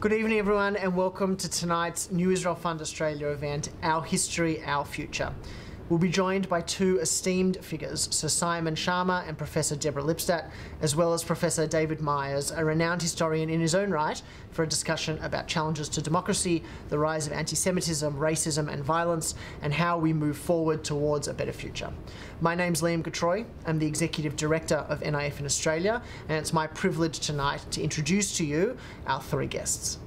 Good evening, everyone, and welcome to tonight's New Israel Fund Australia event, Our History, Our Future. We'll be joined by two esteemed figures, Sir Simon Schama and Professor Deborah Lipstadt, as well as Professor David Myers, a renowned historian in his own right, for a discussion about challenges to democracy, the rise of anti Semitism, racism, and violence, and how we move forward towards a better future. My name's Liam Getreu. I'm the Executive Director of NIF in Australia, and it's my privilege tonight to introduce to you our three guests.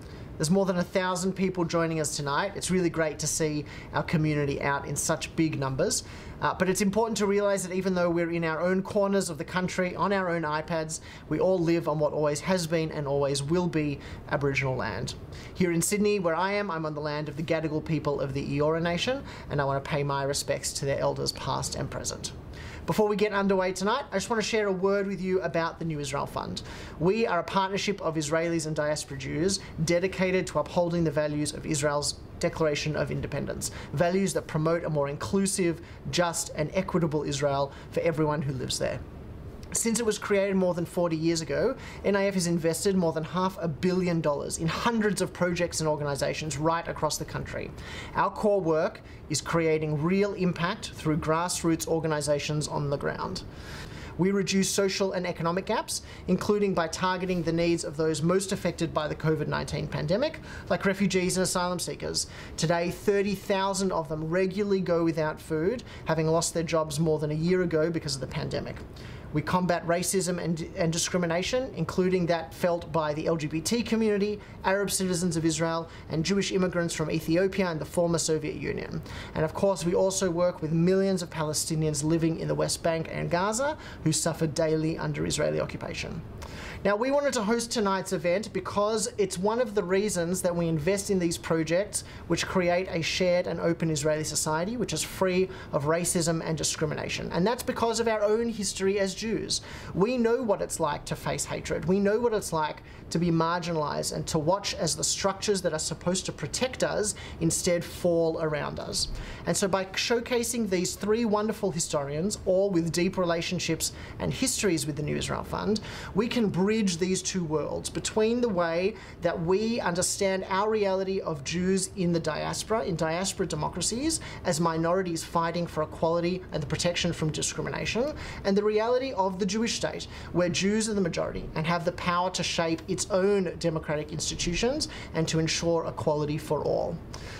There's more than a thousand people joining us tonight. It's really great to see our community out in such big numbers. Uh, but it's important to realise that even though we're in our own corners of the country, on our own iPads, we all live on what always has been and always will be Aboriginal land. Here in Sydney, where I am, I'm on the land of the Gadigal people of the Eora Nation, and I want to pay my respects to their elders past and present. Before we get underway tonight, I just want to share a word with you about the New Israel Fund. We are a partnership of Israelis and diaspora Jews dedicated to upholding the values of Israel's Declaration of Independence, values that promote a more inclusive, just, and equitable Israel for everyone who lives there. Since it was created more than 40 years ago, NIF has invested more than half a billion dollars in hundreds of projects and organisations right across the country. Our core work is creating real impact through grassroots organisations on the ground. We reduce social and economic gaps, including by targeting the needs of those most affected by the COVID 19 pandemic, like refugees and asylum seekers. Today, 30,000 of them regularly go without food, having lost their jobs more than a year ago because of the pandemic. We combat racism and, and, discrimination, including that felt by the LGBT community, Arab citizens of Israel, and Jewish immigrants from Ethiopia and the former Soviet Union. And of course, we also work with millions of Palestinians living in the West Bank and Gaza who suffer daily under Israeli occupation. Now, we wanted to host tonight's event because it's one of the reasons that we invest in these projects which create a shared and open Israeli society which is free of racism and discrimination. And that's because of our own history as Jews. We know what it's like to face hatred. We know what it's like to be marginalized and to watch as the structures that are supposed to protect us instead fall around us. And so by showcasing these three wonderful historians, all with deep relationships and histories with the New Israel Fund, we can bridge these two worlds between the way that we understand our reality of Jews in the diaspora, in diaspora democracies, as minorities fighting for equality and the protection from discrimination, and the reality of the Jewish state, where Jews are the majority and have the power to shape its own democratic institutions and to ensure equality for all.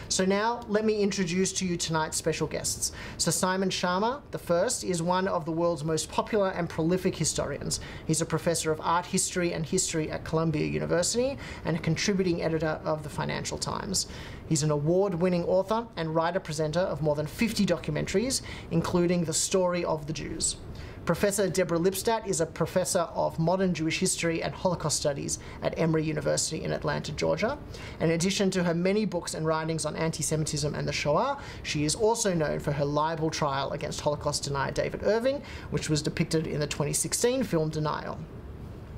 So now let me introduce to you tonight's special guests. So Simon Schama, the first, is one of the world's most popular and prolific historians. He's a professor of art history and history at Columbia University and a contributing editor of the Financial Times. He's an award-winning author and writer-presenter of more than 50 documentaries, including The Story of the Jews. Professor Deborah Lipstadt is a professor of modern Jewish history and Holocaust studies at Emory University in Atlanta, Georgia. In addition to her many books and writings on anti Semitism and the Shoah, she is also known for her libel trial against Holocaust denier David Irving, which was depicted in the 2016 film Denial.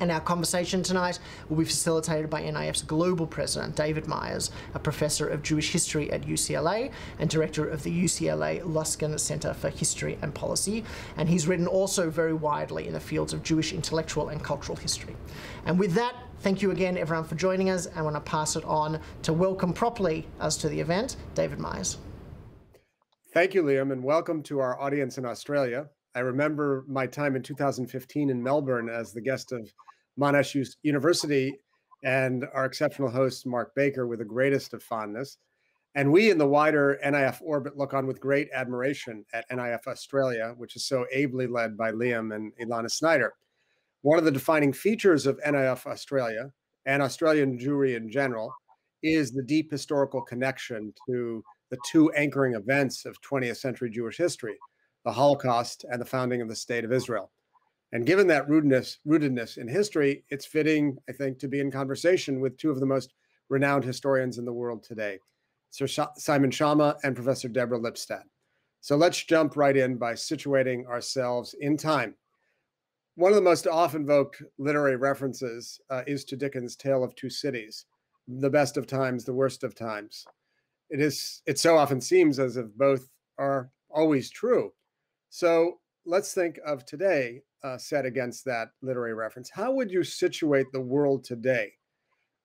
And our conversation tonight will be facilitated by NIF's global president, David Myers, a professor of Jewish history at UCLA and director of the UCLA Luskin Center for History and Policy. And he's written also very widely in the fields of Jewish intellectual and cultural history. And with that, thank you again, everyone, for joining us. I want to pass it on to welcome properly us to the event, David Myers. Thank you, Liam, and welcome to our audience in Australia. I remember my time in 2015 in Melbourne as the guest of Monash University and our exceptional host, Mark Baker, with the greatest of fondness. And we in the wider NIF orbit look on with great admiration at NIF Australia, which is so ably led by Liam and Ilana Snyder. One of the defining features of NIF Australia and Australian Jewry in general is the deep historical connection to the two anchoring events of 20th century Jewish history the Holocaust and the founding of the State of Israel. And given that rootedness, rootedness in history, it's fitting, I think, to be in conversation with two of the most renowned historians in the world today, Sir Simon Schama and Professor Deborah Lipstadt. So let's jump right in by situating ourselves in time. One of the most often invoked literary references uh, is to Dickens' Tale of Two Cities, the best of times, the worst of times. It is. It so often seems as if both are always true. So let's think of today uh, set against that literary reference. How would you situate the world today?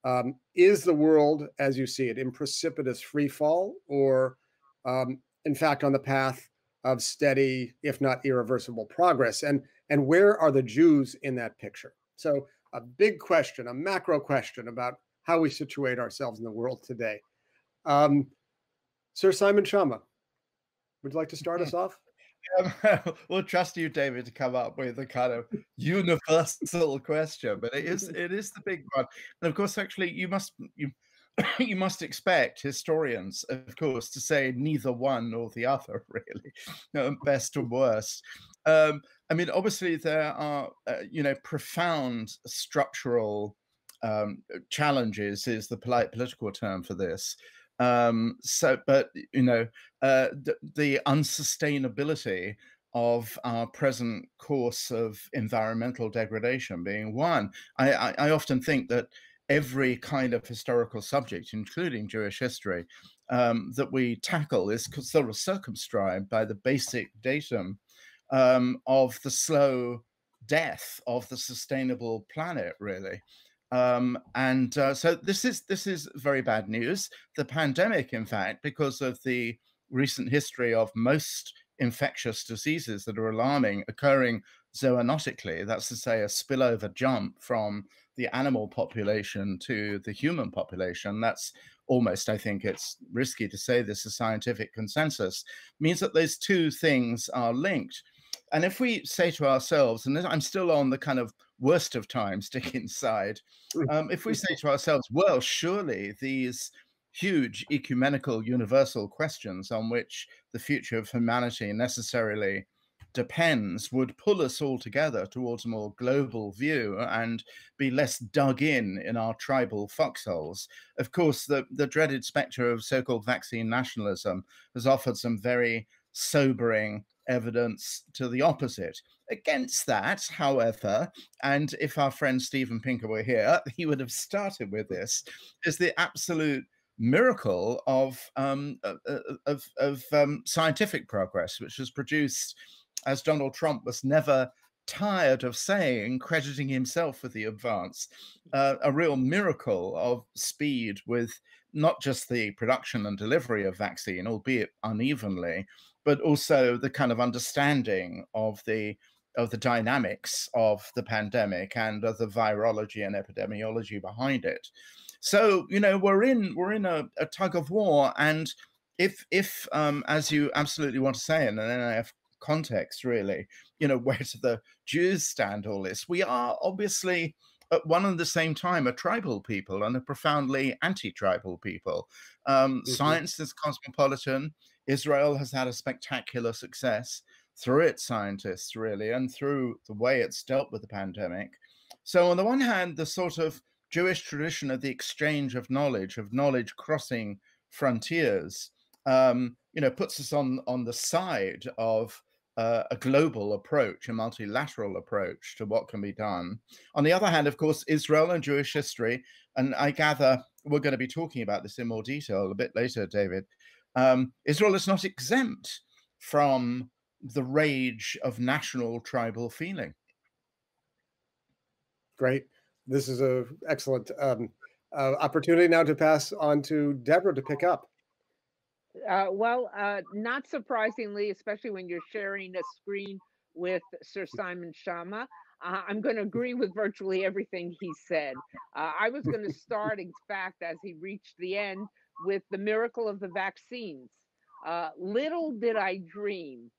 Um, is the world, as you see it, in precipitous free fall, or um, in fact on the path of steady, if not irreversible progress? And and where are the Jews in that picture? So a big question, a macro question about how we situate ourselves in the world today. Um, Sir Simon Schama, would you like to start us off? Um, we'll trust you, David, to come up with a kind of universal question, but it is it is the big one. And of course, actually, you must you you must expect historians, of course, to say neither one nor the other, really, um, best or worst. Um, I mean, obviously, there are uh, you know profound structural um, challenges is the polite political term for this. Um, so, but you know, uh, the, the unsustainability of our present course of environmental degradation being one. I, I, I, often think that every kind of historical subject, including Jewish history, um, that we tackle is sort of circumscribed by the basic datum um, of the slow death of the sustainable planet, really. Um, and uh, so this is this is very bad news. The pandemic, in fact, because of the recent history of most infectious diseases that are alarming occurring zoonotically, that's to say, a spillover jump from the animal population to the human population. That's almost, I think it's risky to say this is scientific consensus, means that those two things are linked. And if we say to ourselves, and I'm still on the kind of worst of times Dickens side, mm. um, if we say to ourselves, well, surely these huge ecumenical universal questions on which the future of humanity necessarily depends would pull us all together towards a more global view and be less dug in in our tribal foxholes. Of course, the, the dreaded spectre of so called vaccine nationalism has offered some very sobering evidence to the opposite. Against that, however, and if our friend Steven Pinker were here, he would have started with this, is the absolute miracle of um, of, of um, scientific progress, which has produced, as Donald Trump was never tired of saying, crediting himself with the advance, uh, a real miracle of speed with not just the production and delivery of vaccine, albeit unevenly, but also the kind of understanding of the of the dynamics of the pandemic and of the virology and epidemiology behind it. So you know we're in we're in a, a tug of war, and if if um, as you absolutely want to say in an NIF context, really, you know where do the Jews stand all this? We are obviously at one and the same time a tribal people and a profoundly anti-tribal people. Um, mm-hmm. Science is cosmopolitan. Israel has had a spectacular success through its scientists, really, and through the way it's dealt with the pandemic. So, on the one hand, the sort of Jewish tradition of the exchange of knowledge, of knowledge crossing frontiers, um, you know, puts us on on the side of uh, a global approach, a multilateral approach to what can be done. On the other hand, of course, Israel and Jewish history, and I gather we're going to be talking about this in more detail a bit later, David, um, Israel is not exempt from the rage of national tribal feeling. Great. This is an excellent um, uh, opportunity now to pass on to Deborah to pick up. Uh, well, uh, not surprisingly, especially when you're sharing a screen with Sir Simon Schama, uh, I'm going to agree with virtually everything he said. Uh, I was going to start, in fact, as he reached the end, with the miracle of the vaccines. Uh, little did I dream,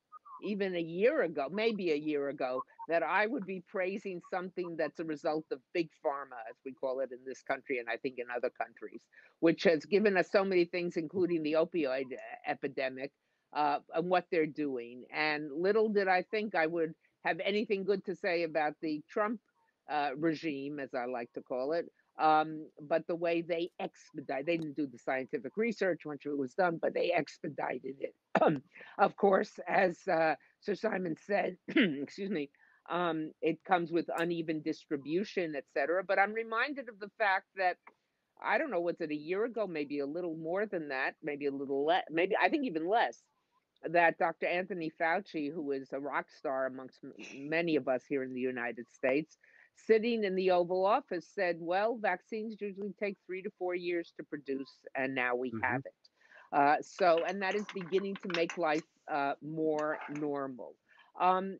even a year ago, maybe a year ago, that I would be praising something that's a result of big pharma, as we call it in this country, and I think in other countries, which has given us so many things, including the opioid uh, epidemic uh, and what they're doing. And little did I think I would have anything good to say about the Trump uh, regime, as I like to call it, um, but the way they expedite, they didn't do the scientific research once it was done, but they expedited it. of course, as uh, Sir Simon said, excuse me, um, it comes with uneven distribution, et cetera. But I'm reminded of the fact that I don't know, was it a year ago, maybe a little more than that, maybe a little less, maybe I think even less, that Dr. Anthony Fauci, who is a rock star amongst many of us here in the United States, sitting in the Oval Office said, well, vaccines usually take three to four years to produce, and now we Mhm. have it. Uh, so, and that is beginning to make life uh, more normal. Um,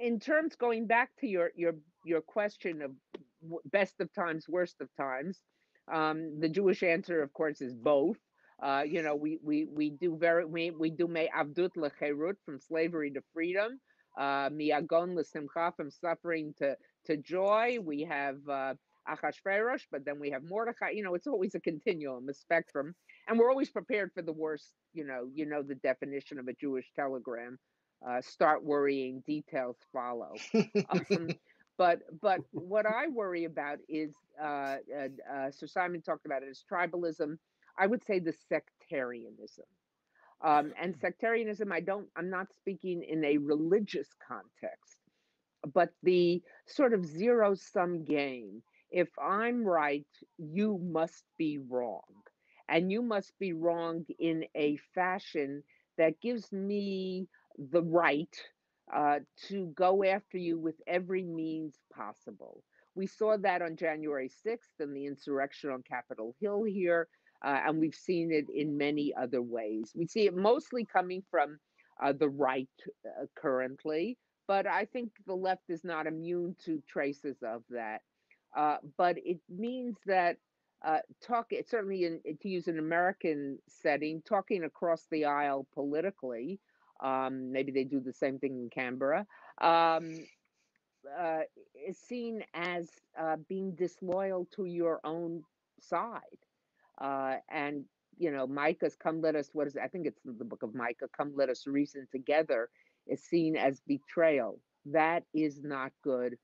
in terms going back to your your your question of best of times, worst of times, um, the Jewish answer, of course, is both. Uh, you know, we we we do very we we do may avdut lecherut from slavery to freedom, uh, miagon lesimcha from suffering to to joy. We have uh, Achashverosh, but then we have Mordechai. You know, it's always a continuum, a spectrum, and we're always prepared for the worst. You know, you know the definition of a Jewish telegram. Uh, start worrying, details follow. um, but but what I worry about is, uh, uh, uh, Sir Simon talked about it as tribalism. I would say the sectarianism. Um, and sectarianism, I don't, I'm not speaking in a religious context, but the sort of zero sum game. If I'm right, you must be wrong. And you must be wrong in a fashion that gives me the right uh, to go after you with every means possible. We saw that on January 6th and the insurrection on Capitol Hill here, uh, and we've seen it in many other ways. We see it mostly coming from uh, the right uh, currently, but I think the left is not immune to traces of that. Uh, but it means that uh, talk certainly in, to use an American setting, talking across the aisle politically um, maybe they do the same thing in Canberra, um, uh, is seen as uh, being disloyal to your own side. Uh, and, you know, Micah's Come Let Us, what is it? I think it's the book of Micah, Come Let Us Reason Together, is seen as betrayal. That is not good.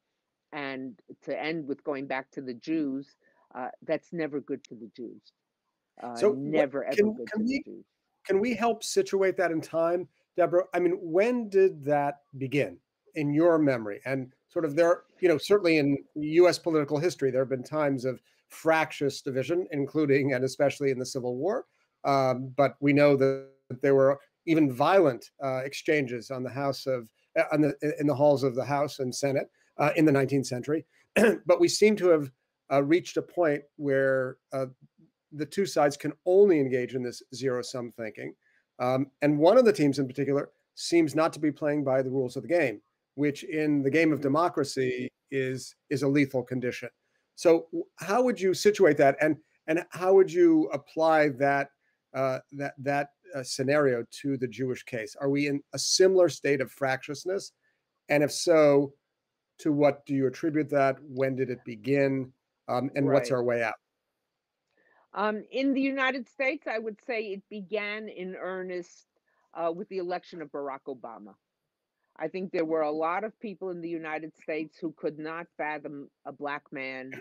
And to end with going back to the Jews, uh, that's never good for the Jews. Uh, so never what, can, ever good can for we, the Jews. Can we help situate that in time? Deborah, I mean, when did that begin in your memory? And sort of there, you know, certainly in US political history, there have been times of fractious division, including and especially in the Civil War. Um, but we know that there were even violent uh, exchanges on the House of, uh, on the, in the halls of the House and Senate uh, in the 19th century. but we seem to have uh, reached a point where uh, the two sides can only engage in this zero sum thinking. Um, and one of the teams in particular seems not to be playing by the rules of the game, which in the game of democracy is is a lethal condition. So how would you situate that, and and how would you apply that uh, that that uh, scenario to the Jewish case? Are we in a similar state of fractiousness? And if so, to what do you attribute that? When did it begin? Um, and right. what's our way out? Um, in the United States, I would say it began in earnest uh, with the election of Barack Obama. I think there were a lot of people in the United States who could not fathom a black man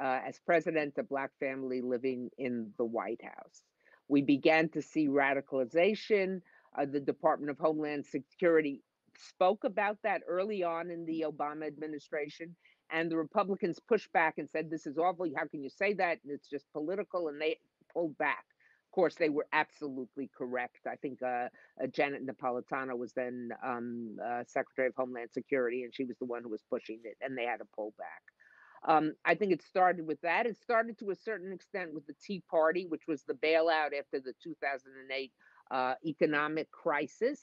uh, as president, a black family living in the White House. We began to see radicalization. Uh, the Department of Homeland Security spoke about that early on in the Obama administration and the Republicans pushed back and said, This is awful. How can you say that? And it's just political. And they pulled back. Of course, they were absolutely correct. I think uh, uh, Janet Napolitano was then um, uh, Secretary of Homeland Security, and she was the one who was pushing it, and they had to pull back. Um, I think it started with that. It started to a certain extent with the Tea Party, which was the bailout after the 2008 uh, economic crisis.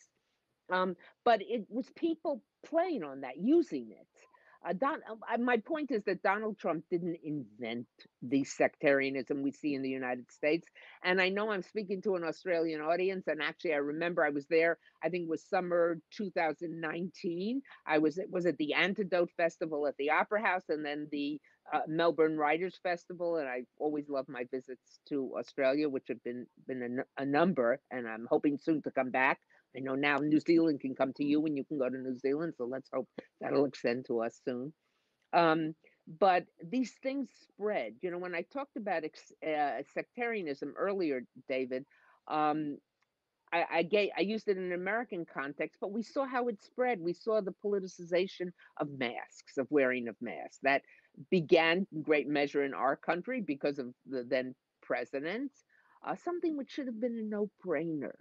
Um, but it was people playing on that, using it. Uh, Don, uh, my point is that Donald Trump didn't invent the sectarianism we see in the United States. And I know I'm speaking to an Australian audience, and actually, I remember I was there. I think it was summer 2019. I was it was at the Antidote Festival at the Opera House, and then the uh, Melbourne Writers Festival. And I always love my visits to Australia, which have been been a, a number, and I'm hoping soon to come back. I know now New Zealand can come to you and you can go to New Zealand. So let's hope that'll extend to us soon. Um, but these things spread. You know, when I talked about ex- uh, sectarianism earlier, David, um, I, I, gave, I used it in an American context, but we saw how it spread. We saw the politicization of masks, of wearing of masks. That began in great measure in our country because of the then president, uh, something which should have been a no-brainer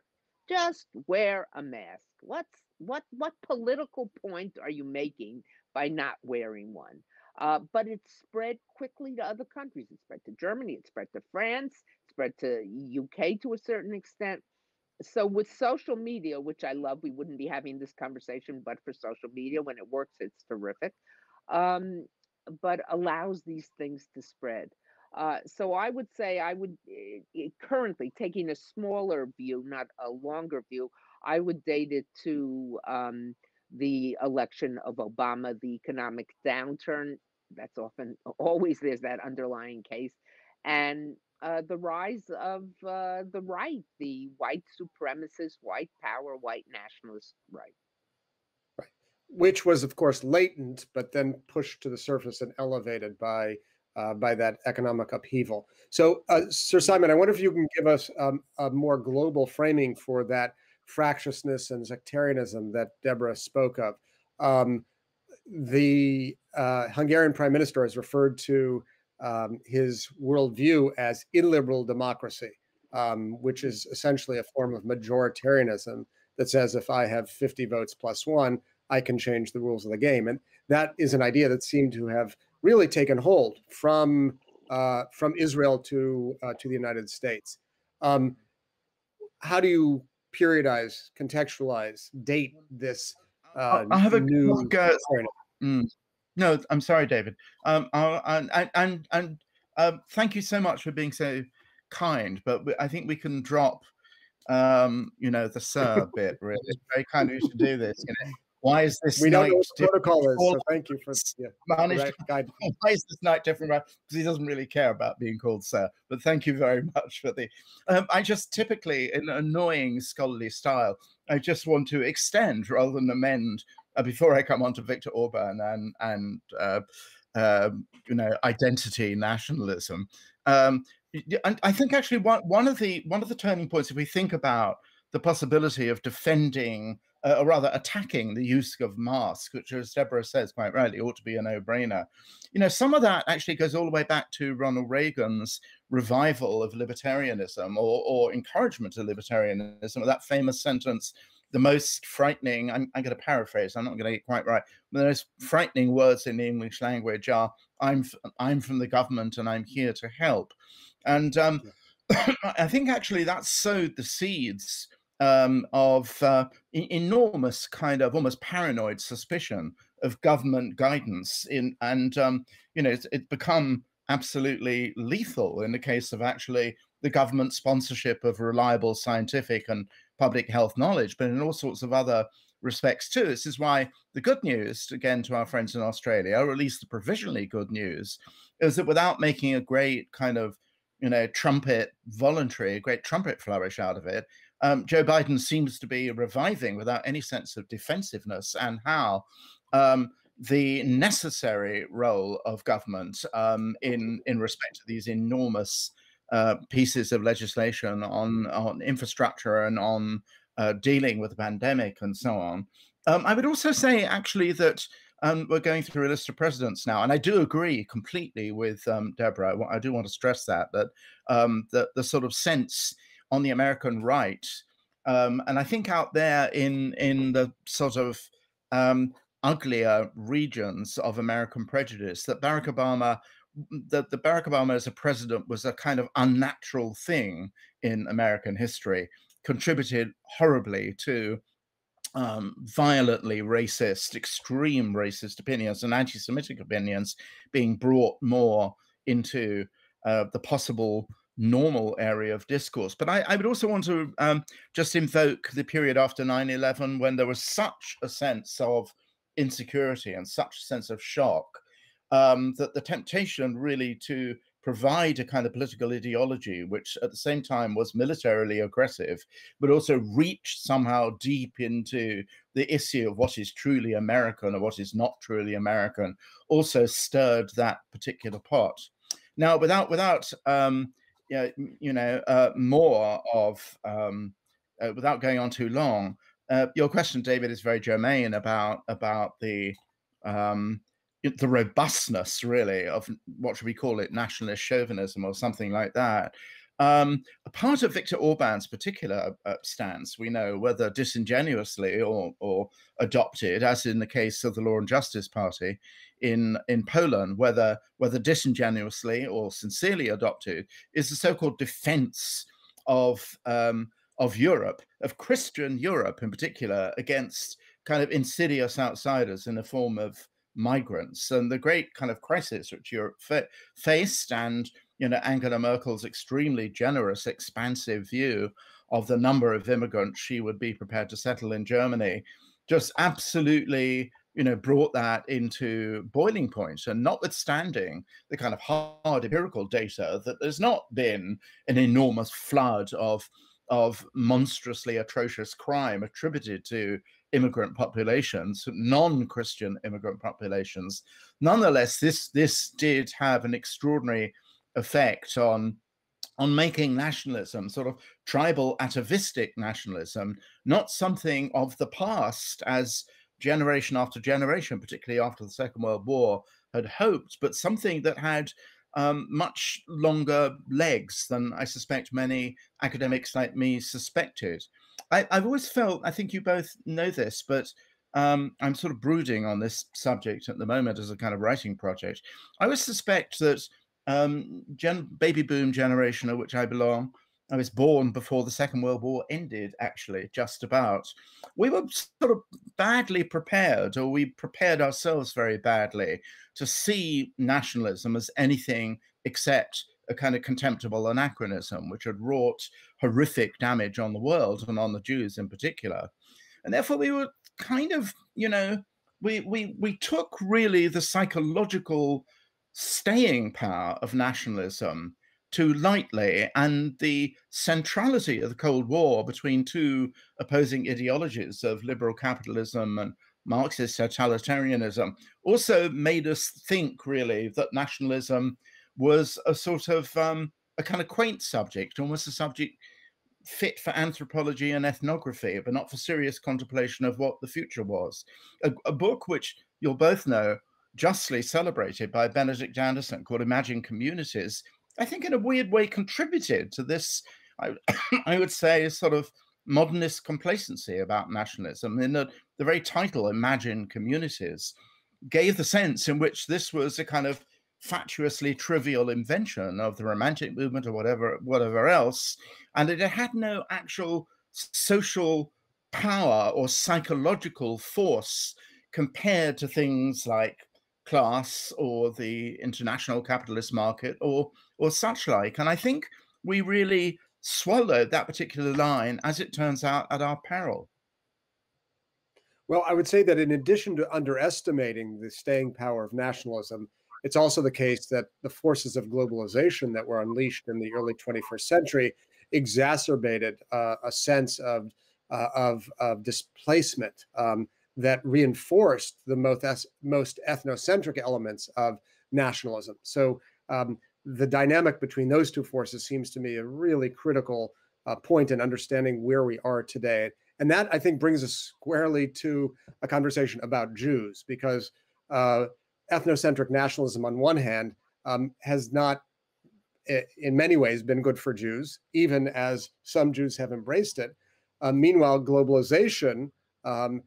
just wear a mask. What's what what political point are you making by not wearing one? Uh, but it spread quickly to other countries. It spread to Germany, it spread to France, it spread to UK to a certain extent. So with social media, which I love, we wouldn't be having this conversation, but for social media, when it works, it's terrific. Um, but allows these things to spread. Uh, so I would say I would uh, currently taking a smaller view, not a longer view. I would date it to um, the election of Obama, the economic downturn. That's often always there's that underlying case, and uh, the rise of uh, the right, the white supremacist, white power, white nationalist right. Right. Which was, of course, latent, but then pushed to the surface and elevated by uh, by that economic upheaval. So, uh, Sir Simon, I wonder if you can give us um, a more global framing for that fractiousness and sectarianism that Deborah spoke of. Um, the uh, Hungarian prime minister has referred to um, his worldview as illiberal democracy, um, which is essentially a form of majoritarianism that says if I have 50 votes plus one, I can change the rules of the game. And that is an idea that seemed to have really taken hold from uh, from Israel to uh, to the United States. Um, how do you periodize, contextualize, date this? Uh, I have a new. Mm, no, I'm sorry, David. Um, and and and uh, thank you so much for being so kind. But I think we can drop, um, you know, the sir bit. Really, it's very kind of you to do this. You know, why is this? We don't know what the protocol is, so thank you for yeah, managed guide. Why is this night different? Because he doesn't really care about being called sir. But thank you very much for the. Um, I just typically, in annoying scholarly style, I just want to extend rather than amend uh, before I come on to Viktor Orban and and uh, uh, you know identity nationalism. Um, and I think actually one one of the one of the turning points, if we think about the possibility of defending uh, or rather attacking the use of masks, which, as Deborah says quite rightly, ought to be a no-brainer. You know, some of that actually goes all the way back to Ronald Reagan's revival of libertarianism or, or encouragement of libertarianism. That famous sentence, "The most frightening," I'm, I'm going to paraphrase. I'm not going to get quite right. The most frightening words in the English language are, "I'm I'm from the government and I'm here to help," and um, I think actually that sowed the seeds um, of uh, enormous kind of almost paranoid suspicion of government guidance in and um, you know it's, it's, become absolutely lethal in the case of actually the government sponsorship of reliable scientific and public health knowledge but in all sorts of other respects too. This is why the good news again to our friends in australia or at least the provisionally good news is that without making a great kind of you know trumpet voluntary a great trumpet flourish out of it um, Joe Biden seems to be reviving without any sense of defensiveness and how um, the necessary role of government um, in in respect to these enormous uh, pieces of legislation on on infrastructure and on uh, dealing with the pandemic and so on. Um, I would also say actually that um, we're going through a list of presidents now, and I do agree completely with um, Deborah. I, do want to stress that that um, the sort of sense on the American right. Um, and I think out there in in the sort of um, uglier regions of American prejudice, that Barack Obama, that the Barack Obama as a president was a kind of unnatural thing in American history, contributed horribly to um, violently racist, extreme racist opinions and anti-Semitic opinions being brought more into uh, the possible normal area of discourse. But I, I would also want to um, just invoke the period after 9 11 when there was such a sense of insecurity and such a sense of shock um, that the temptation really to provide a kind of political ideology which at the same time was militarily aggressive but also reached somehow deep into the issue of what is truly american or what is not truly american also stirred that particular pot now without without um, you know, uh, more of, um, uh, without going on too long, uh, your question, David, is very germane about about the um, the robustness, really, of what should we call it, nationalist chauvinism or something like that. Um, a part of Viktor Orban's particular uh, stance, we know, whether disingenuously or, or adopted, as in the case of the Law and Justice Party in, in Poland, whether, whether disingenuously or sincerely adopted, is the so called defense of, um, of Europe, of Christian Europe in particular, against kind of insidious outsiders in the form of migrants. And the great kind of crisis which Europe fa- faced and you know, Angela Merkel's extremely generous, expansive view of the number of immigrants she would be prepared to settle in Germany just absolutely, you know, brought that into boiling point. And notwithstanding the kind of hard empirical data that there's not been an enormous flood of of monstrously atrocious crime attributed to immigrant populations, non-Christian immigrant populations. Nonetheless, this this did have an extraordinary effect on on making nationalism, sort of tribal atavistic nationalism, not something of the past as generation after generation, particularly after the Second World War, had hoped, but something that had um, much longer legs than I suspect many academics like me suspected. I, have always felt, I think you both know this, but um, I'm sort of brooding on this subject at the moment as a kind of writing project. I would suspect that um, gen- baby boom generation of which I belong. I was born before the Second World War ended, actually, just about. We were sort of badly prepared, or we prepared ourselves very badly to see nationalism as anything except a kind of contemptible anachronism, which had wrought horrific damage on the world and on the Jews in particular. And therefore, we were kind of, you know, we we we took really the psychological staying power of nationalism too lightly and the centrality of the Cold War between two opposing ideologies of liberal capitalism and Marxist totalitarianism also made us think really that nationalism was a sort of um, a kind of quaint subject, almost a subject fit for anthropology and ethnography, but not for serious contemplation of what the future was. A, a book which you'll both know justly celebrated by Benedict Anderson called Imagine Communities, I think in a weird way contributed to this, I, I would say, sort of modernist complacency about nationalism. In the, the very title, Imagine Communities, gave the sense in which this was a kind of fatuously trivial invention of the romantic movement or whatever whatever else and it had no actual social power or psychological force compared to things like class or the international capitalist market or or such like. And I think we really swallowed that particular line, as it turns out, at our peril. Well, I would say that in addition to underestimating the staying power of nationalism, it's also the case that the forces of globalization that were unleashed in the early 21st century exacerbated uh, a sense of, uh, of, of displacement. Um, that reinforced the most, most ethnocentric elements of nationalism. So um, the dynamic between those two forces seems to me a really critical uh, point in understanding where we are today. And that I think brings us squarely to a conversation about Jews, because uh, ethnocentric nationalism, on one hand, um, has not, in many ways, been good for Jews, even as some Jews have embraced it. Uh, meanwhile, globalization um,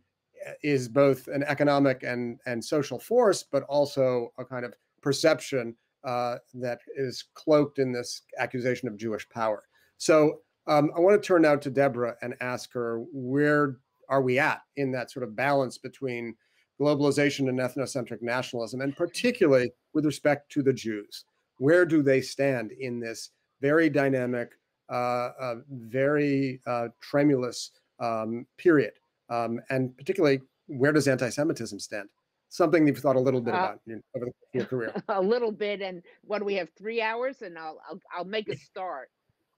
is both an economic and and social force, but also a kind of perception uh, that is cloaked in this accusation of Jewish power. So um, I want to turn now to Deborah and ask her where are we at in that sort of balance between globalization and ethnocentric nationalism, and particularly with respect to the Jews. Where do they stand in this very dynamic, uh, uh, very uh, tremulous um, period? Um, and particularly, where does anti-Semitism stand? Something you've thought a little bit uh, about in, over your career. A little bit, and what do we have? Three hours, and I'll I'll, I'll make a start.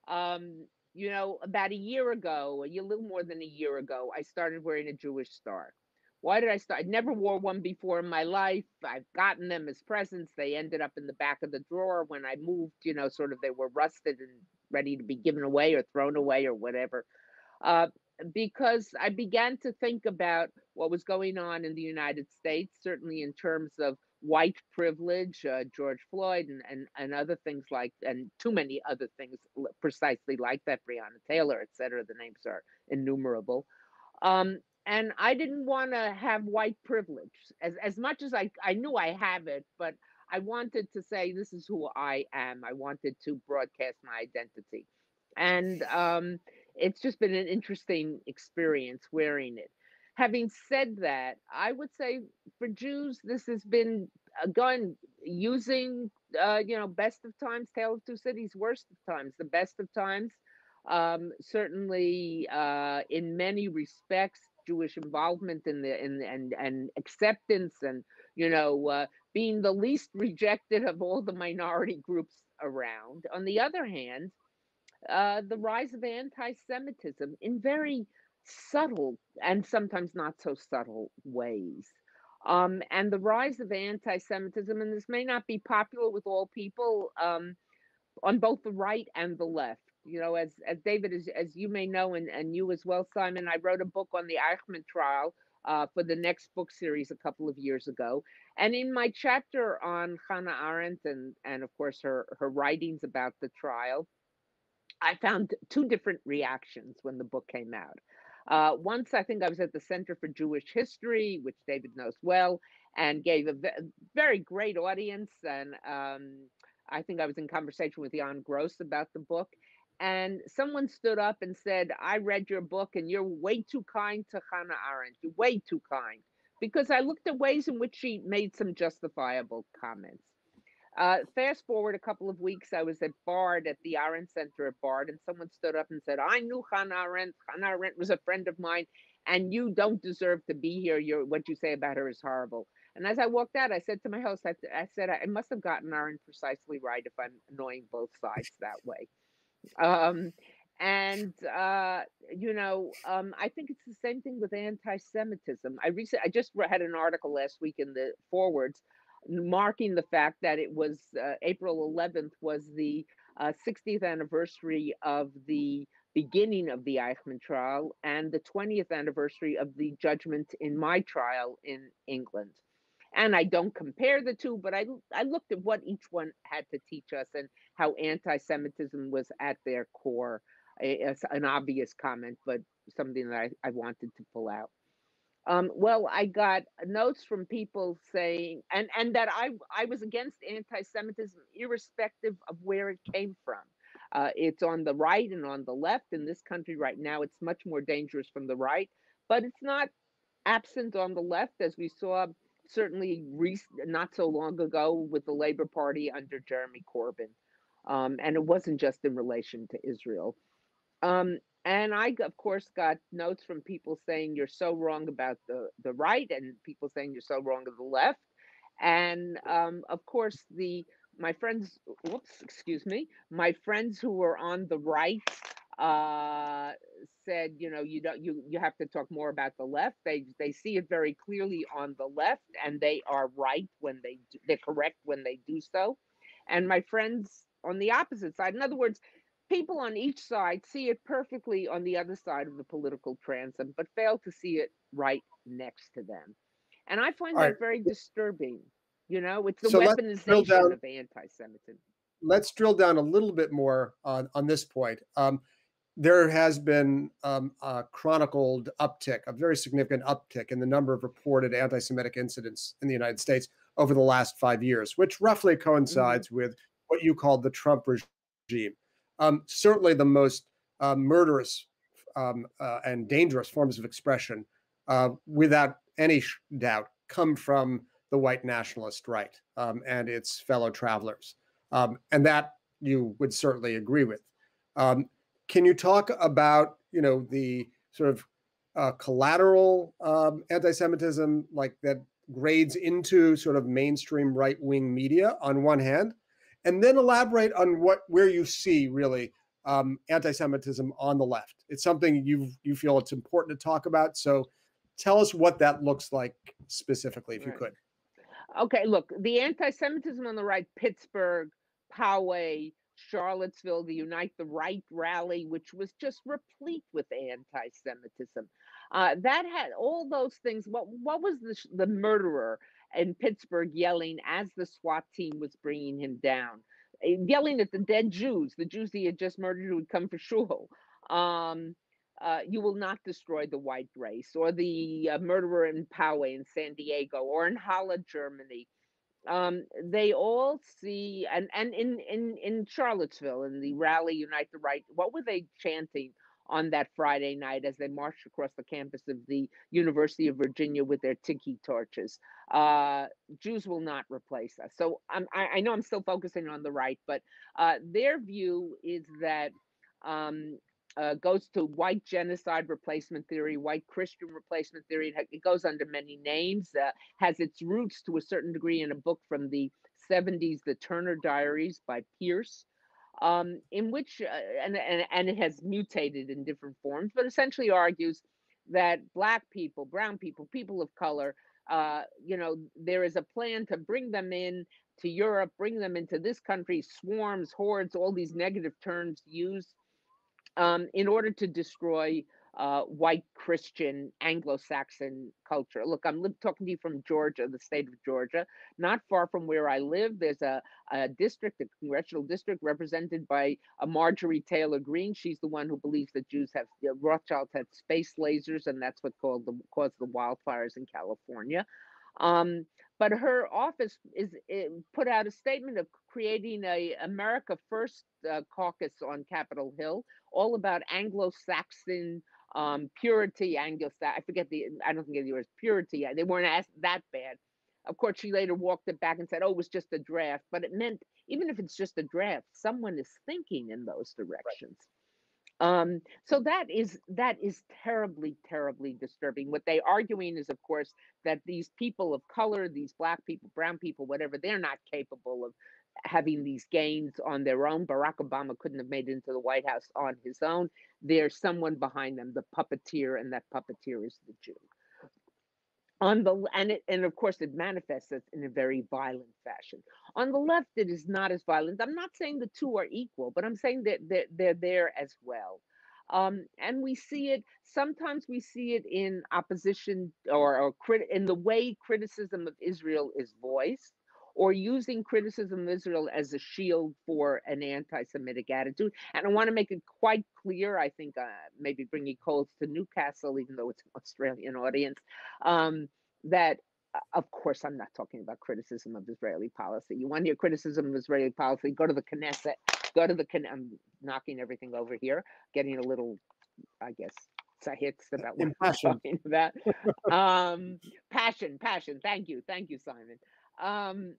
Um, you know, about a year ago, a little more than a year ago, I started wearing a Jewish star. Why did I start? I never wore one before in my life. I've gotten them as presents. They ended up in the back of the drawer when I moved. You know, sort of they were rusted and ready to be given away or thrown away or whatever. Uh, because I began to think about what was going on in the United States, certainly in terms of white privilege, uh, George Floyd, and, and and other things like, and too many other things precisely like that, Breonna Taylor, et cetera. The names are innumerable. Um, and I didn't want to have white privilege as as much as I I knew I have it, but I wanted to say this is who I am. I wanted to broadcast my identity, and um, it's just been an interesting experience wearing it. Having said that, I would say for Jews, this has been again using uh, you know best of times, tale of two cities, worst of times, the best of times. Um, certainly, uh, in many respects, Jewish involvement in the in and and acceptance and you know uh, being the least rejected of all the minority groups around. On the other hand, uh, the rise of anti-Semitism in very subtle and sometimes not so subtle ways. Um, and the rise of anti-Semitism, and this may not be popular with all people um, on both the right and the left you know, as as David, as, as you may know, and, and you as well, Simon, I wrote a book on the Eichmann trial uh, for the Nextbook series a couple of years ago. And in my chapter on Hannah Arendt and, and of course her, her writings about the trial, I found two different reactions when the book came out. Uh, once I think I was at the Center for Jewish History, which David knows well, and gave a very great audience. And um, I think I was in conversation with Jan Gross about the book and someone stood up and said, I read your book and you're way too kind to Hannah Arendt. You're way too kind. Because I looked at ways in which she made some justifiable comments. Uh, fast forward a couple of weeks, I was at Bard at the Arendt Center at Bard, and someone stood up and said, I knew Hannah Arendt. Hannah Arendt was a friend of mine, and you don't deserve to be here. What you say about her is horrible. And as I walked out, I said to my host, I, I said, I must have gotten Arendt precisely right if I'm annoying both sides that way. Um, and uh, you know, um, I think it's the same thing with anti-Semitism. I recently, I just had an article last week in the forwards marking the fact that it was uh, April 11th was the uh, 60th anniversary of the beginning of the Eichmann trial and the 20th anniversary of the judgment in my trial in England and I don't compare the two, but I I looked at what each one had to teach us and how anti-Semitism was at their core. It's an obvious comment, but something that I, I wanted to pull out. Um, well, I got notes from people saying, and and that I I was against anti-Semitism, irrespective of where it came from. Uh, it's on the right and on the left in this country right now. It's much more dangerous from the right, but it's not absent on the left, as we saw certainly not so long ago with the Labor Party under Jeremy Corbyn. Um, and it wasn't just in relation to Israel. Um, and I, of course, got notes from people saying you're so wrong about the, the right, and people saying you're so wrong of the left. And um, of course, the my friends, whoops, excuse me, my friends who were on the right uh, said, you know, you don't you you have to talk more about the left. They they see it very clearly on the left, and they are right when they do, they're correct when they do so. And my friends on the opposite side, in other words, people on each side see it perfectly on the other side of the political transom, but fail to see it right next to them. And I find All that right. very disturbing. You know, it's the so weaponization of anti-Semitism. Let's drill down a little bit more on on this point. Um, there has been um, a chronicled uptick, a very significant uptick in the number of reported anti Semitic incidents in the United States over the last five years, which roughly mm-hmm. coincides mm-hmm. with what you called the Trump regime. Um, certainly the most uh, murderous um, uh, and dangerous forms of expression, uh, without any doubt, come from the white nationalist right um, and its fellow travelers. Um, and that you would certainly agree with. Um, can you talk about you know the sort of uh, collateral um, anti-Semitism like that grades into sort of mainstream right-wing media on one hand, and then elaborate on what where you see really um, anti-Semitism on the left. It's something you you feel it's important to talk about. So tell us what that looks like specifically, if right. you could. Okay, look, the anti-Semitism on the right, Pittsburgh, Poway, Charlottesville, the Unite the Right rally, which was just replete with anti-Semitism. Uh, that had all those things. What what was the the murderer in Pittsburgh yelling as the SWAT team was bringing him down, eh, yelling at the dead Jews, the Jews he had just murdered who had come for shul. Um, uh, you will not destroy the white race, or the uh, murderer in Poway in San Diego, or in Halle, Germany. Um, they all see, and and in in in Charlottesville, in the rally Unite the Right, what were they chanting? On that Friday night as they marched across the campus of the University of Virginia with their tiki torches. Uh, Jews will not replace us. So I, I, know I'm still focusing on the right, but uh, their view is that um, uh, goes to white genocide replacement theory, white Christian replacement theory. It goes under many names, uh, has its roots to a certain degree in a book from the 70s, The Turner Diaries by Pierce um, in which uh, and, and and it has mutated in different forms, but essentially argues that black people, brown people, people of color, uh, you know, there is a plan to bring them in to Europe, bring them into this country, swarms, hordes, all these negative terms used um, in order to destroy uh, white Christian Anglo-Saxon culture. Look, I'm talking to you from Georgia, the state of Georgia, not far from where I live. There's a, a district, a congressional district represented by a Marjorie Taylor Greene. She's the one who believes that Jews have uh, Rothschild had space lasers, and that's what caused the, caused the wildfires in California. Um, but her office is eh, put out a statement of creating a America First uh, caucus on Capitol Hill, all about Anglo-Saxon um, purity Anglo I forget the, I don't think it was purity. They weren't asked that bad. Of course, she later walked it back and said, oh, it was just a draft. But it meant, even if it's just a draft, someone is thinking in those directions. Right. Um, so that is that is terribly, terribly disturbing. What they arguing is, of course, that these people of color, these black people, brown people, whatever, they're not capable of having these gains on their own. Barack Obama couldn't have made it into the White House on his own. There's someone behind them, the puppeteer, and that puppeteer is the Jew. On the and it, and of course it manifests in a very violent fashion. On the left, it is not as violent. I'm not saying the two are equal, but I'm saying that they're, they're there as well. Um, and we see it sometimes we see it in opposition or, or crit- in the way criticism of Israel is voiced or using criticism of Israel as a shield for an anti Semitic attitude. And I want to make it quite clear, I think, uh, maybe bringing coals to Newcastle, even though it's an Australian audience, um, that uh, of course, I'm not talking about criticism of Israeli policy. You want to hear criticism of Israeli policy? Go to the Knesset. Go to the Knesset. I'm knocking everything over here, getting a little, I guess, hits about what I'm talking about. um, passion, passion. Thank you, thank you, Simon. Um,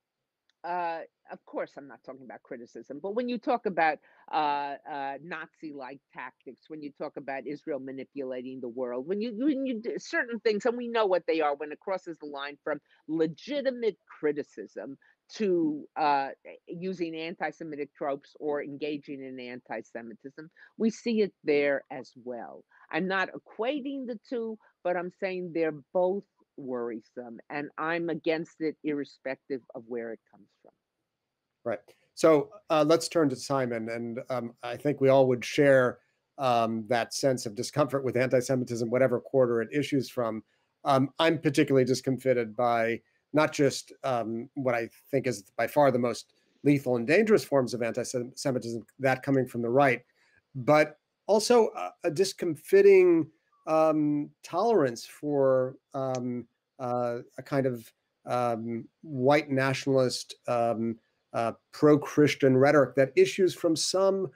uh, of course, I'm not talking about criticism, but when you talk about uh, uh, Nazi-like tactics, when you talk about Israel manipulating the world, when you when you do certain things, and we know what they are, when it crosses the line from legitimate criticism to uh, using anti-Semitic tropes or engaging in anti-Semitism, we see it there as well. I'm not equating the two, but I'm saying they're both worrisome and i'm against it irrespective of where it comes from. Right. So uh, let's turn to simon and um, i think we all would share um, that sense of discomfort with anti-semitism whatever quarter it issues from. Um, i'm particularly discomfited by not just um, what i think is by far the most lethal and dangerous forms of anti-semitism that coming from the right but also a, a discomfiting um, tolerance for um, uh, a kind of um, white nationalist, um, uh, pro Christian rhetoric that issues from some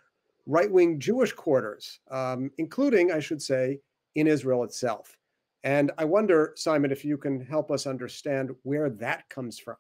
right wing Jewish quarters, um, including, I should say, in Israel itself. And I wonder, Simon, if you can help us understand where that comes from.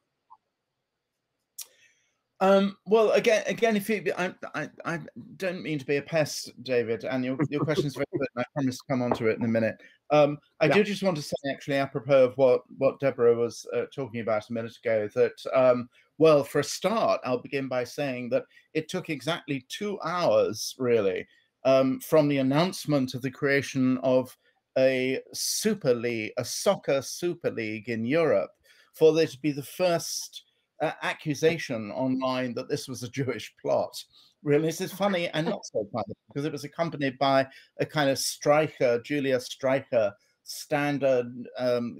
Um, well, again, again, if you, I, I, I, don't mean to be a pest, David, and your, your question is very good. and I promise to come on to it in a minute. Um, I yeah. do just want to say, actually, apropos of what what Deborah was uh, talking about a minute ago, that um, well, for a start, I'll begin by saying that it took exactly two hours, really, um, from the announcement of the creation of a super league, a soccer super league in Europe, for there to be the first uh, accusation online that this was a Jewish plot. Really, this is funny and not so funny because it was accompanied by a kind of Streicher, Julius Streicher standard um,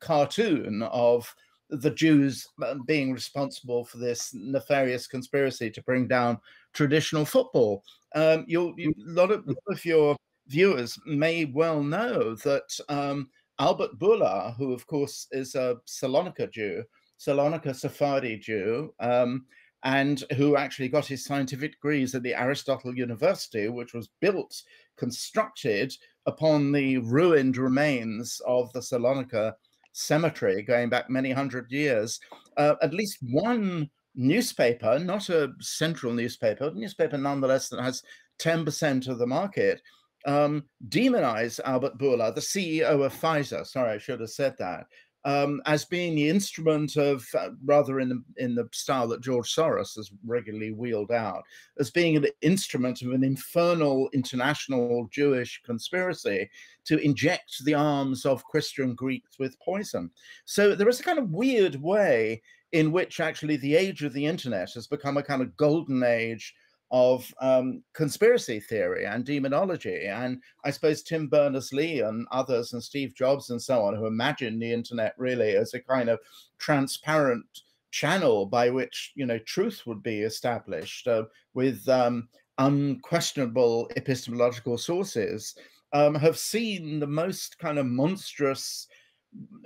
cartoon of the Jews uh, being responsible for this nefarious conspiracy to bring down traditional football. Um, you'll, you, a lot of, of your viewers may well know that um, Albert Bourla, who of course is a Salonika Jew, Salonika Sephardi Jew, um, and who actually got his scientific degrees at the Aristotle University, which was built, constructed upon the ruined remains of the Salonika cemetery going back many hundred years. Uh, at least one newspaper, not a central newspaper, newspaper nonetheless that has 10% of the market, um, demonize Albert Bourla, the CEO of Pfizer. Sorry, I should have said that. Um, as being the instrument of, uh, rather in the, in the style that George Soros has regularly wheeled out, as being an instrument of an infernal international Jewish conspiracy to inject the arms of Christian Greeks with poison. So there is a kind of weird way in which actually the age of the internet has become a kind of golden age of um, conspiracy theory and demonology. And I suppose Tim Berners Lee and others and Steve Jobs and so on, who imagined the internet really as a kind of transparent channel by which you know truth would be established uh, with um, unquestionable epistemological sources, um, have seen the most kind of monstrous.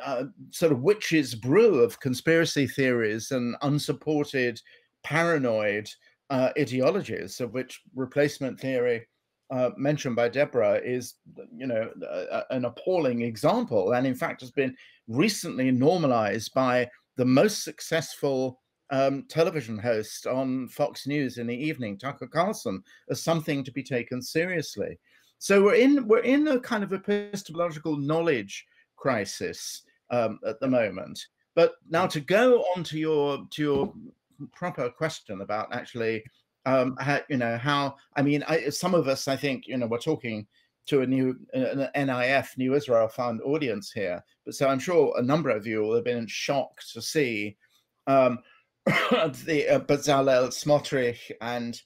Uh, sort of witch's brew of conspiracy theories and unsupported paranoid uh, ideologies, of which replacement theory uh, mentioned by Deborah is, you know, a, an appalling example, and in fact has been recently normalized by the most successful um, television host on Fox News in the evening, Tucker Carlson, as something to be taken seriously. So we're in we're in a kind of epistemological knowledge crisis um, at the moment. But now to go on to your to your proper question about actually um how, you know how i mean I, some of us i think you know we're talking to a new an nif new israel fund audience here but so i'm sure a number of you will have been shocked to see um the uh, Bezalel Smotrich and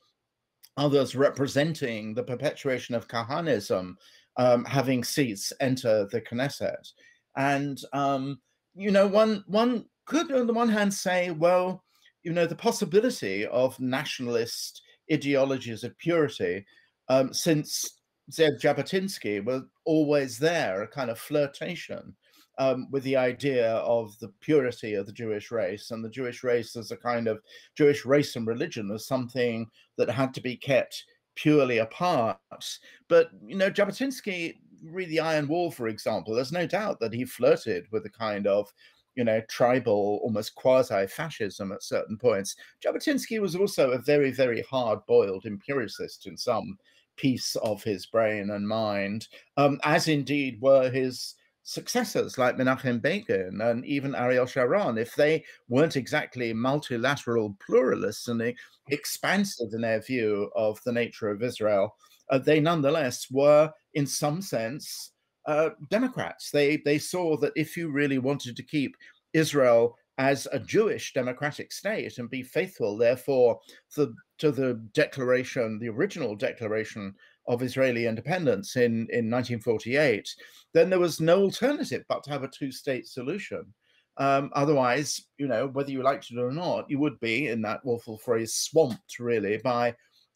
others representing the perpetuation of Kahanism um, having seats enter the Knesset. And, um, you know, one, one could, on the one hand, say, well, you know, the possibility of nationalist ideologies of purity um, since Zev Jabotinsky was always there, a kind of flirtation um, with the idea of the purity of the Jewish race and the Jewish race as a kind of Jewish race and religion as something that had to be kept purely apart. But, you know, Jabotinsky, read the Iron Wall, for example, there's no doubt that he flirted with a kind of you know, tribal, almost quasi-fascism at certain points. Jabotinsky was also a very, very hard-boiled empiricist in some piece of his brain and mind, um, as indeed were his successors like Menachem Begin and even Ariel Sharon, if they weren't exactly multilateral pluralists and expansive in their view of the nature of Israel, uh, they nonetheless were, in some sense, uh, Democrats. They they saw that if you really wanted to keep Israel as a Jewish democratic state and be faithful, therefore, the, to the declaration, the original declaration of Israeli independence in, in 1948, then there was no alternative but to have a two state solution. Um, otherwise, you know, whether you liked it or not, you would be, in that awful phrase, swamped really by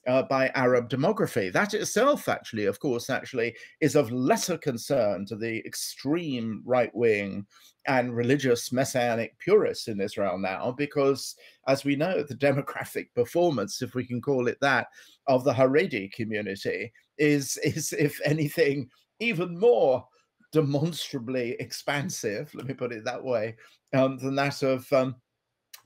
uh, by Arab demography. That itself, actually, of course, actually is of lesser concern to the extreme right wing and religious messianic purists in Israel now, because as we know, the demographic performance, if we can call it that, of the Haredi community is, is if anything, even more demonstrably expansive, let me put it that way, um, than that of um,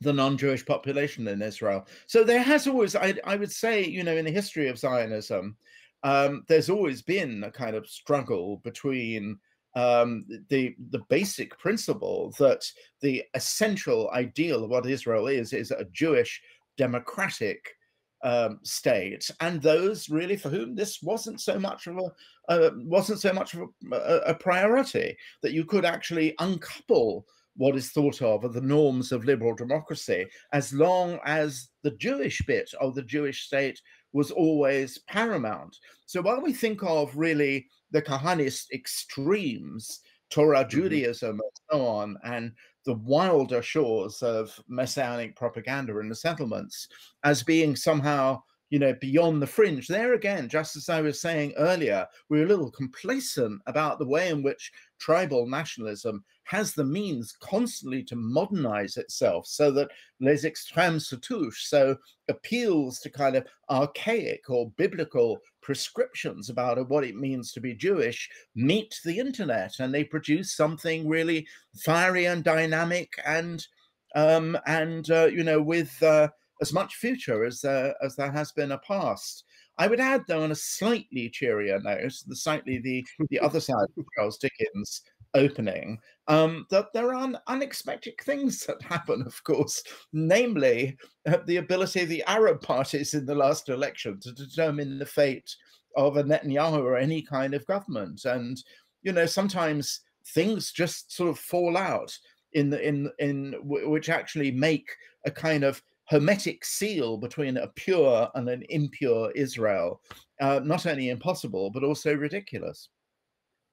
the non-Jewish population in Israel. So there has always, I, I would say, you know, in the history of Zionism, um, there's always been a kind of struggle between um, the the basic principle that the essential ideal of what Israel is is a Jewish democratic um, state, and those really for whom this wasn't so much of a uh, wasn't so much of a, a, a priority that you could actually uncouple what is thought of as the norms of liberal democracy, as long as the Jewish bit of the Jewish state was always paramount. So while we think of really the Kahanist extremes, Torah mm-hmm. Judaism, and so on, and the wilder shores of messianic propaganda in the settlements as being somehow you know, beyond the fringe. There again, just as I was saying earlier, we're a little complacent about the way in which tribal nationalism has the means constantly to modernize itself so that les extrêmes se touchent, so appeals to kind of archaic or biblical prescriptions about what it means to be Jewish meet the internet and they produce something really fiery and dynamic and um, and uh, you know with uh, as much future as there, as there has been a past. I would add, though, on a slightly cheerier note, the slightly the the other side of Charles Dickens opening, um, that there are unexpected things that happen, of course, namely uh, the ability of the Arab parties in the last election to determine the fate of a Netanyahu or any kind of government. And, you know, sometimes things just sort of fall out in the in in which actually make a kind of hermetic seal between a pure and an impure Israel, uh, not only impossible, but also ridiculous.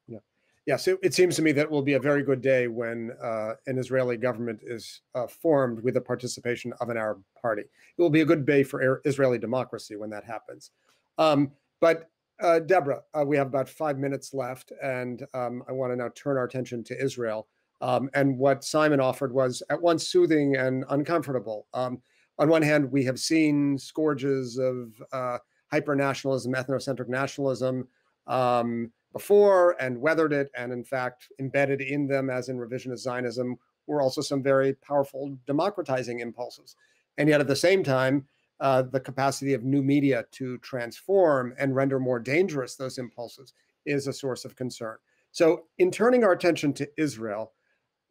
Yeah. Yeah. So it seems to me that will be a very good day when uh, an Israeli government is uh, formed with the participation of an Arab party. It will be a good day for Israeli democracy when that happens. Um, but uh, Deborah, uh, we have about five minutes left, and um, I want to now turn our attention to Israel. Um, and what Simon offered was at once soothing and uncomfortable. Um, on one hand, we have seen scourges of uh, hyper nationalism, ethnocentric nationalism um, before and weathered it, and in fact, embedded in them, as in revisionist Zionism, were also some very powerful democratizing impulses. And yet, at the same time, uh, the capacity of new media to transform and render more dangerous those impulses is a source of concern. So, in turning our attention to Israel,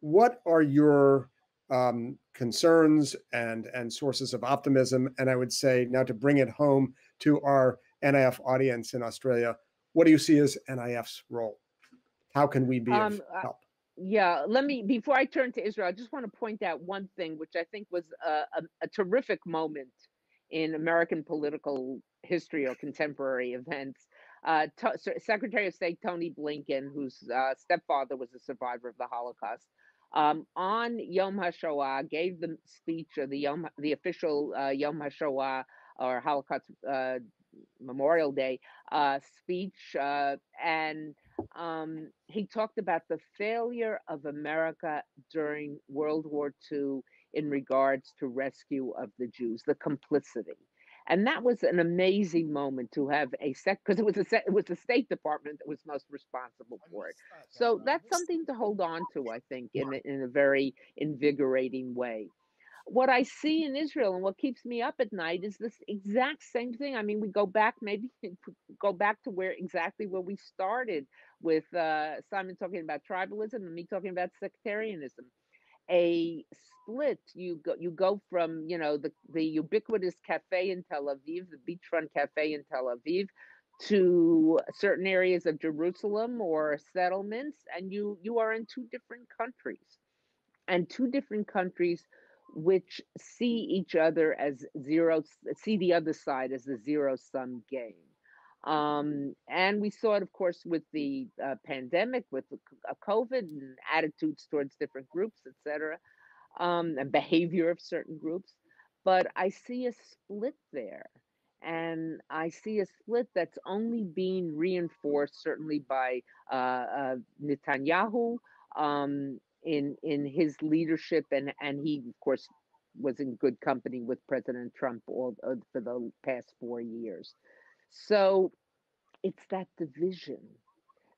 what are your um, concerns and and sources of optimism. And I would say now to bring it home to our NIF audience in Australia, what do you see as NIF's role? How can we be um, of uh, help? Yeah, let me before I turn to Israel, I just want to point out one thing, which I think was a, a, a terrific moment in American political history or contemporary events. Uh, Secretary of State Tony Blinken, whose uh, stepfather was a survivor of the Holocaust, um, on Yom HaShoah, gave the speech of the Yom, the official uh, Yom HaShoah or Holocaust uh, Memorial Day uh, speech, uh, and um, he talked about the failure of America during World War II in regards to rescue of the Jews, the complicity and that was an amazing moment to have a sec because it was a sec, it was the State Department that was most responsible for it. So that's something to hold on to, I think, in a, in a very invigorating way. What I see in Israel and what keeps me up at night is this exact same thing. I mean, we go back maybe go back to where exactly where we started with uh, Simon talking about tribalism and me talking about sectarianism a split. You go you go from you know the the ubiquitous cafe in Tel Aviv, the beachfront cafe in Tel Aviv, to certain areas of Jerusalem or settlements, and you you are in two different countries, and two different countries which see each other as zero, see the other side as a zero sum game. Um, and we saw it, of course, with the uh, pandemic, with uh, COVID and attitudes towards different groups, etc., um, and behavior of certain groups. But I see a split there. And I see a split that's only being reinforced, certainly by uh, uh, Netanyahu um, in in his leadership, and and he, of course, was in good company with President Trump all uh, for the past four years. So it's that division,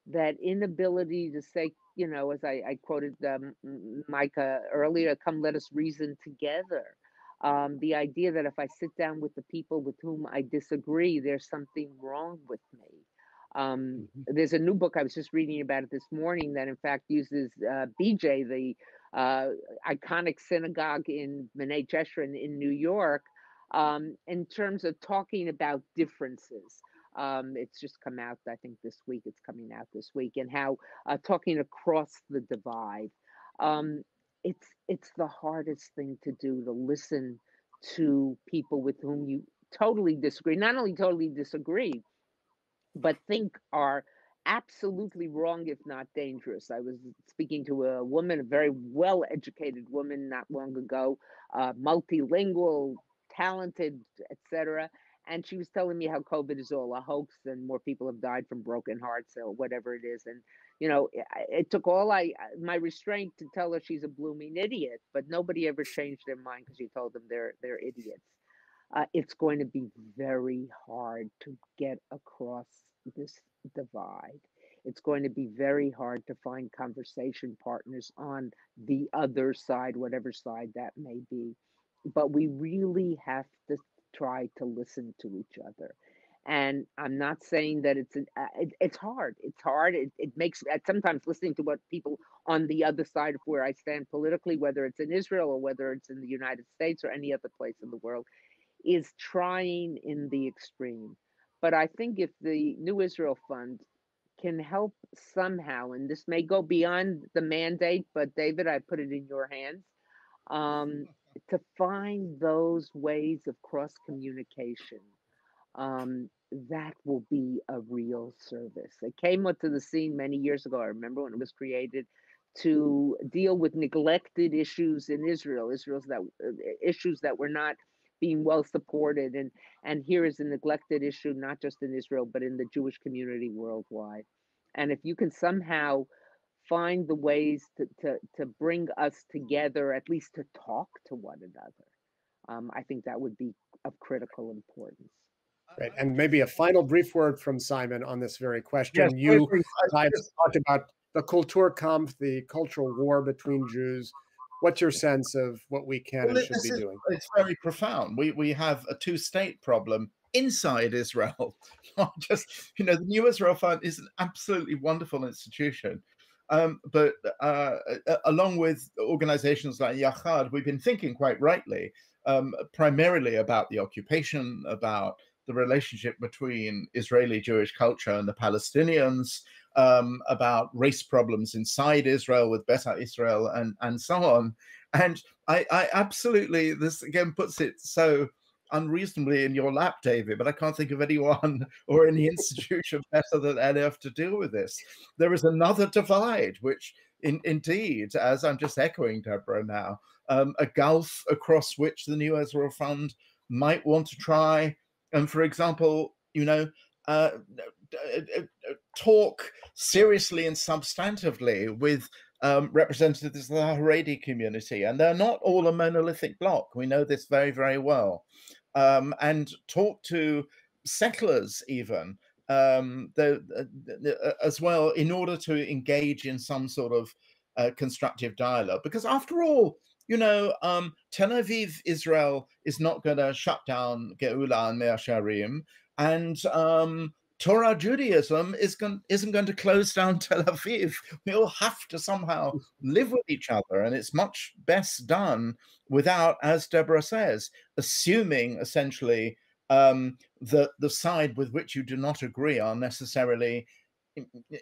that inability to say, you know, as I, I quoted um, Micah earlier, come let us reason together. Um, the idea that if I sit down with the people with whom I disagree, there's something wrong with me. Um, mm-hmm. There's a new book I was just reading about it this morning that, in fact, uses uh, BJ, the uh, iconic synagogue in B'nai Jeshurun in New York, um, in terms of talking about differences. Um, it's just come out, I think, this week. It's coming out this week, and how uh, talking across the divide. Um, it's it's the hardest thing to do to listen to people with whom you totally disagree. Not only totally disagree, but think are absolutely wrong, if not dangerous. I was speaking to a woman, a very well educated woman, not long ago, uh, multilingual, talented, etc. And she was telling me how COVID is all a hoax and more people have died from broken hearts or whatever it is. And, you know, it, it took all I, my restraint to tell her she's a blooming idiot, but nobody ever changed their mind because you told them they're, they're idiots. Uh, it's going to be very hard to get across this divide. It's going to be very hard to find conversation partners on the other side, whatever side that may be. But we really have to try to listen to each other. And I'm not saying that it's an, uh, it, it's hard. It's hard. It, it makes uh, sometimes listening to what people on the other side of where I stand politically, whether it's in Israel or whether it's in the United States or any other place in the world, is trying in the extreme. But I think if the New Israel Fund can help somehow, and this may go beyond the mandate, but David, I put it in your hands, um, to find those ways of cross communication. Um, that will be a real service. It came onto the scene many years ago. I remember when it was created to deal with neglected issues in Israel, Israel's that uh, issues that were not being well supported and and here is a neglected issue not just in Israel but in the Jewish community worldwide and if you can somehow find the ways to to, to bring us together at least to talk to one another um, I think that would be of critical importance Right. And maybe a final brief word from Simon on this very question. Yes, you guys talked about the Kulturkampf, the cultural war between Jews what's your sense of what we can well, and should be is, doing? It's very profound. We we have a two-state problem inside Israel, not just you know the New Israel Fund is an absolutely wonderful institution. Um, but uh, along with organizations like Yachad, we've been thinking quite rightly, um, primarily about the occupation, about the relationship between Israeli Jewish culture and the Palestinians, um, about race problems inside Israel with Beta Israel and and so on. And I, I absolutely this again puts it so unreasonably in your lap, David, but I can't think of anyone or any institution better than NF to deal with this. There is another divide, which in, indeed, as I'm just echoing Deborah now, um, a gulf across which the New Israel Fund might want to try. And for example, you know, uh, uh, uh, talk seriously and substantively with um, representatives of the Haredi community, and they're not all a monolithic block. We know this very, very well. Um, and talk to settlers, even um, the, the, uh, as well, in order to engage in some sort of uh, constructive dialogue. Because after all, you know, um, Tel Aviv, Israel is not going to shut down Geula and Mea Shearim, and um, Torah Judaism is going, isn't going to close down Tel Aviv. We all have to somehow live with each other, and it's much best done without, as Deborah says, assuming essentially um, that the side with which you do not agree are necessarily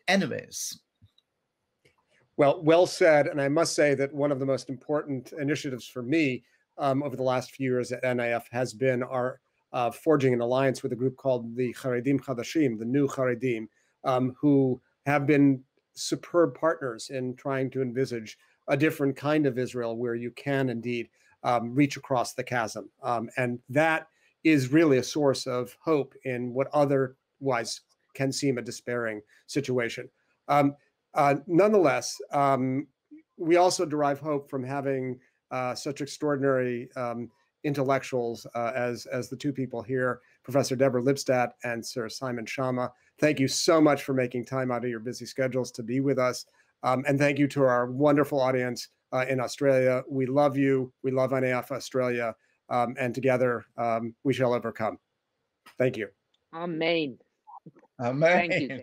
enemies. Well, well said. And I must say that one of the most important initiatives for me um, over the last few years at NIF has been our uh, forging an alliance with a group called the Haredim Chadashim, the new Haredim, um, who have been superb partners in trying to envisage a different kind of Israel where you can indeed um, reach across the chasm. Um, and that is really a source of hope in what otherwise can seem a despairing situation. Um, uh, nonetheless, um, we also derive hope from having uh, such extraordinary um, intellectuals uh, as as the two people here, Professor Deborah Lipstadt and Sir Simon Schama. Thank you so much for making time out of your busy schedules to be with us, um, and thank you to our wonderful audience uh, in Australia. We love you. We love NAF Australia, um, and together um, we shall overcome. Thank you. Amen. Amen. Thank you.